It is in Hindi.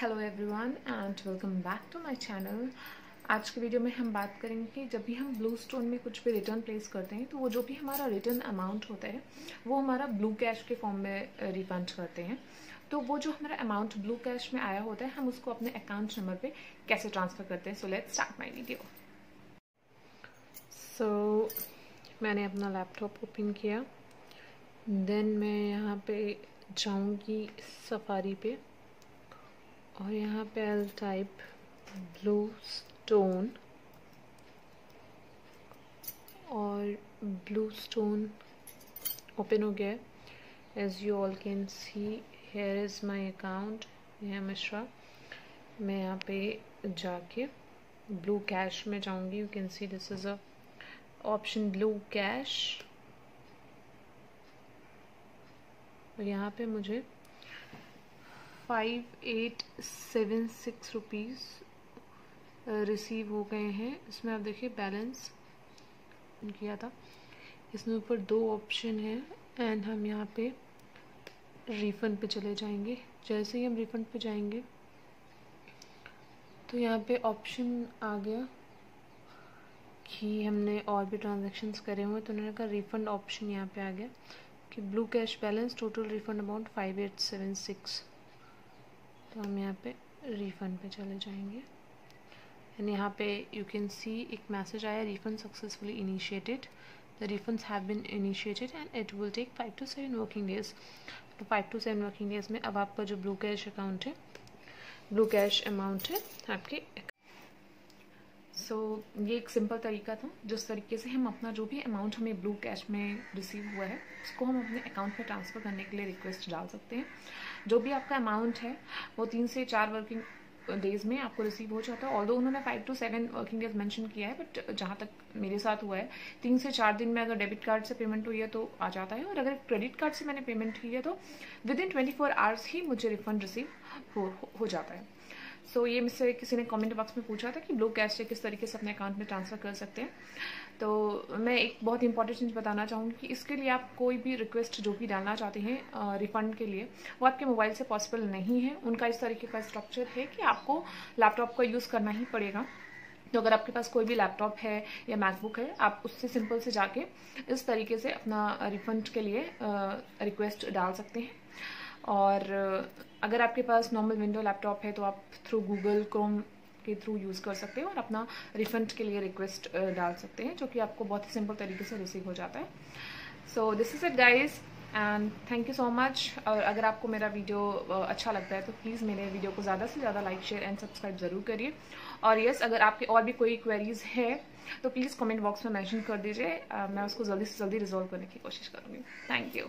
Hello everyone and welcome back to my channel आज के वीडियो में हम बात करेंगे कि जब भी हम ब्लू स्टोन में कुछ भी रिटर्न प्लेस करते हैं तो वो जो भी हमारा रिटर्न अमाउंट होता है, वो हमारा ब्लू कैश के फॉर्म में रिफंड करते हैं। तो वो जो हमारा अमाउंट ब्लू कैश में आया होता है, हम उसको अपने अकाउंट नंबर पर कैसे ट्रांसफ़र करते हैं। So let start my video so मैंने अपना लैपटॉप ओपन किया। देन मैं यहाँ पे जाऊँगी सफारी पे। और यहाँ पे एल टाइप ब्लू स्टोन और ब्लू स्टोन ओपन हो गया है। As you all can see here is my account यह मिश्रा। मैं यहाँ पे जाके ब्लू कैश में जाऊँगी। You can see this is a option blue cash और यहाँ पे मुझे five eight seven six rupees receive हो गए हैं। इसमें आप देखिए बैलेंस किया था इसमें ऊपर दो ऑप्शन है एंड हम यहाँ पे रिफ़ंड पे चले जाएँगे। जैसे ही हम रिफ़ंड पे जाएँगे तो यहाँ पे ऑप्शन आ गया कि हमने और भी ट्रांजेक्शन्स करे हुए तो उन्होंने कहा रिफ़ंड ऑप्शन यहाँ पे आ गया कि blue cash balance total refund amount five eight seven six तो हम यहाँ पे रिफ़ंड पे चले जाएँगे। एंड यहाँ पे यू कैन सी एक मैसेज आया refund successfully initiated the refunds have been initiated and it will take five to seven working days तो five to seven working days में अब आपका जो ब्लू कैश अकाउंट है ब्लू कैश अमाउंट है, आपके सो so, ये एक सिंपल तरीका था जिस तरीके से हम अपना जो भी अमाउंट हमें ब्लू कैश में रिसीव हुआ है उसको हम अपने अकाउंट में ट्रांसफ़र करने के लिए रिक्वेस्ट डाल सकते हैं। जो भी आपका अमाउंट है वो तीन से चार वर्किंग डेज़ में आपको रिसीव हो जाता है। ऑल उन्होंने five to seven working days mention किया है बट जहाँ तक मेरे साथ हुआ है तीन से चार दिन में अगर डेबिट कार्ड से पेमेंट हुई है तो आ जाता है। और अगर क्रेडिट कार्ड से मैंने पेमेंट की है तो within twenty four hours ही मुझे रिफंड रिसीव हो, हो जाता है। सो so, ये मुझसे किसी ने कमेंट बॉक्स में पूछा था कि ब्लू कैश से किस तरीके से अपने अकाउंट में ट्रांसफ़र कर सकते हैं। तो मैं एक बहुत इंपॉर्टेंट चीज़ बताना चाहूँगी कि इसके लिए आप कोई भी रिक्वेस्ट जो भी डालना चाहते हैं रिफ़ंड के लिए वो आपके मोबाइल से पॉसिबल नहीं है। उनका इस तरीके का स्ट्रक्चर है कि आपको लैपटॉप का यूज़ करना ही पड़ेगा। तो अगर आपके पास कोई भी लैपटॉप है या मैकबुक है आप उससे सिंपल से जाके इस तरीके से अपना रिफंड के लिए रिक्वेस्ट डाल सकते हैं। और अगर आपके पास नॉर्मल विंडो लैपटॉप है तो आप थ्रू गूगल क्रोम के थ्रू यूज़ कर सकते हैं और अपना रिफंड के लिए रिक्वेस्ट डाल सकते हैं, जो कि आपको बहुत ही सिंपल तरीके से रिसीव हो जाता है। So this is it guys and thank you so much और अगर आपको मेरा वीडियो अच्छा लगता है तो प्लीज़ मेरे वीडियो को ज़्यादा से ज़्यादा लाइक शेयर एंड सब्सक्राइब ज़रूर करिए। और यस अगर आपके और भी कोई क्वेरीज है तो प्लीज़ कमेंट बॉक्स में मेंशन कर दीजिए। मैं उसको जल्दी से जल्दी रिजॉल्व करने की कोशिश करूँगी। Thank you